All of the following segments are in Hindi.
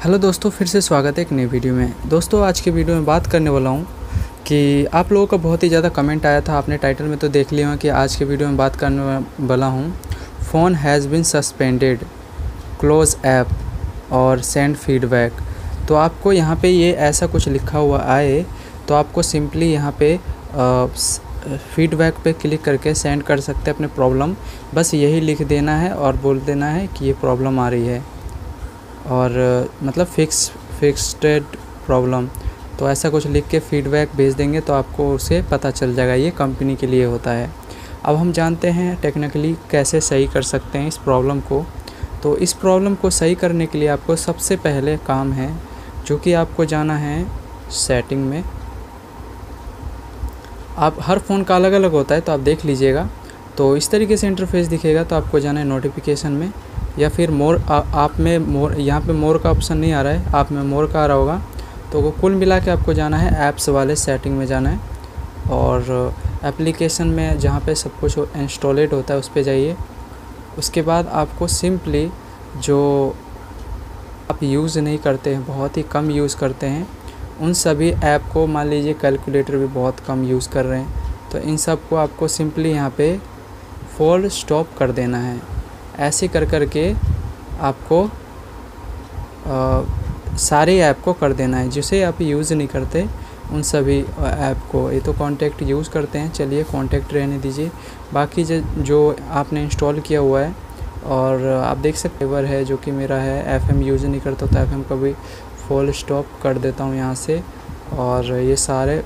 हेलो दोस्तों, फिर से स्वागत है एक नई वीडियो में। दोस्तों, आज के वीडियो में बात करने वाला हूँ कि आप लोगों का बहुत ही ज़्यादा कमेंट आया था, आपने टाइटल में तो देख लिया कि आज के वीडियो में बात करने वाला हूँ। Phone has been suspended close app और सेंड फीडबैक तो आपको यहाँ पे ये ऐसा कुछ लिखा हुआ आए तो आपको सिंपली यहाँ पे फीडबैक पे क्लिक करके सेंड कर सकते हैं अपने प्रॉब्लम बस यही लिख देना है और बोल देना है कि ये प्रॉब्लम आ रही है। और मतलब फिक्स फिक्सड प्रॉब्लम तो ऐसा कुछ लिख के फीडबैक भेज देंगे तो आपको उसे पता चल जाएगा, ये कंपनी के लिए होता है। अब हम जानते हैं टेक्निकली कैसे सही कर सकते हैं इस प्रॉब्लम को। तो इस प्रॉब्लम को सही करने के लिए आपको सबसे पहले काम है, जो कि आपको जाना है सेटिंग में। आप, हर फ़ोन का अलग अलग होता है तो आप देख लीजिएगा। तो इस तरीके से इंटरफेस दिखेगा तो आपको जाना है नोटिफिकेशन में। या फिर मोर आप में मोर, यहाँ पे मोर का ऑप्शन नहीं आ रहा है, आप में मोर का आ रहा होगा। तो वो कुल मिला के आपको जाना है ऐप्स वाले सेटिंग में जाना है। और एप्लीकेशन में जहाँ पे सब कुछ इंस्टॉलेड होता है, उस पर जाइए। उसके बाद आपको सिंपली जो आप यूज़ नहीं करते हैं, बहुत ही कम यूज़ करते हैं, उन सभी ऐप को मान लीजिए कैलकुलेटर भी बहुत कम यूज़ कर रहे हैं। तो इन सबको आपको सिंपली यहाँ पे फोल्ड स्टॉप कर देना है। ऐसे कर कर के आपको आ, सारे ऐप को कर देना है जिसे आप यूज़ नहीं करते उन सभी ऐप को। ये तो कांटेक्ट यूज़ करते हैं। चलिए कांटेक्ट रहने दीजिए। बाकी जो आपने इंस्टॉल किया हुआ है और आप देख सकते वर है जो कि मेरा है एफएम यूज़ नहीं करता तो एफएम का भी फुल स्टॉप कर देता हूँ यहाँ से। और ये सारे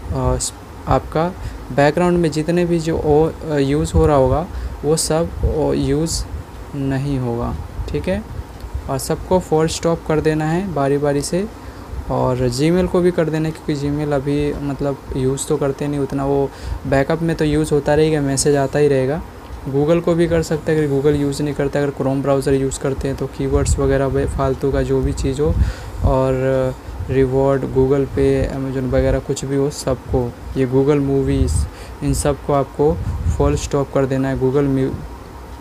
आपका बैकग्राउंड में जितने भी जो यूज़ हो रहा होगा वो सब यूज़ नहीं होगा, ठीक है? और सबको फुल स्टॉप कर देना है बारी बारी से, और जीमेल को भी कर देना क्योंकि जीमेल अभी मतलब यूज़ तो करते नहीं, उतना वो बैकअप में तो यूज़ होता रहेगा मैसेज आता ही रहेगा। गूगल को भी कर सकते हैं, अगर गूगल यूज़ नहीं करते, अगर क्रोम ब्राउज़र यूज़ करते हैं तो कीवर्ड्स वगैरह फालतू का जो भी चीज़ हो, और रिवॉर्ड गूगल पे अमेजोन वगैरह कुछ भी हो, सबको, ये गूगल मूवीज़ इन सबको आपको फुल स्टॉप कर देना है। गूगल म्यू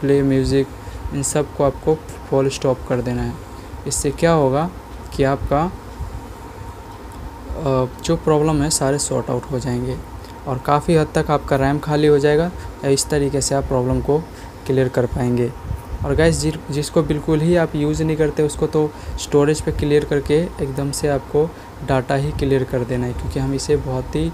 प्ले म्यूज़िक इन सबको आपको फुल स्टॉप कर देना है। इससे क्या होगा कि आपका जो प्रॉब्लम है सारे सॉर्ट आउट हो जाएँगे और काफ़ी हद तक आपका रैम खाली हो जाएगा या इस तरीके से आप प्रॉब्लम को क्लियर कर पाएँगे। और गैस जि, जिसको बिल्कुल ही आप यूज़ नहीं करते उसको तो स्टोरेज पे क्लियर करके एकदम से आपको डाटा ही क्लियर कर देना है क्योंकि हम इसे बहुत ही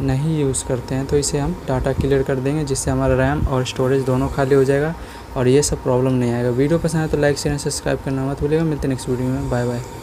नहीं यूज़ करते हैं तो इसे हम डाटा क्लियर कर देंगे जिससे हमारा रैम और स्टोरेज दोनों खाली हो जाएगा। और ये सब प्रॉब्लम नहीं आएगा। वीडियो पसंद है तो लाइक, शेयर सब्सक्राइब करना मत भूलिएगा। मिलते नेक्स्ट वीडियो में। Bye bye.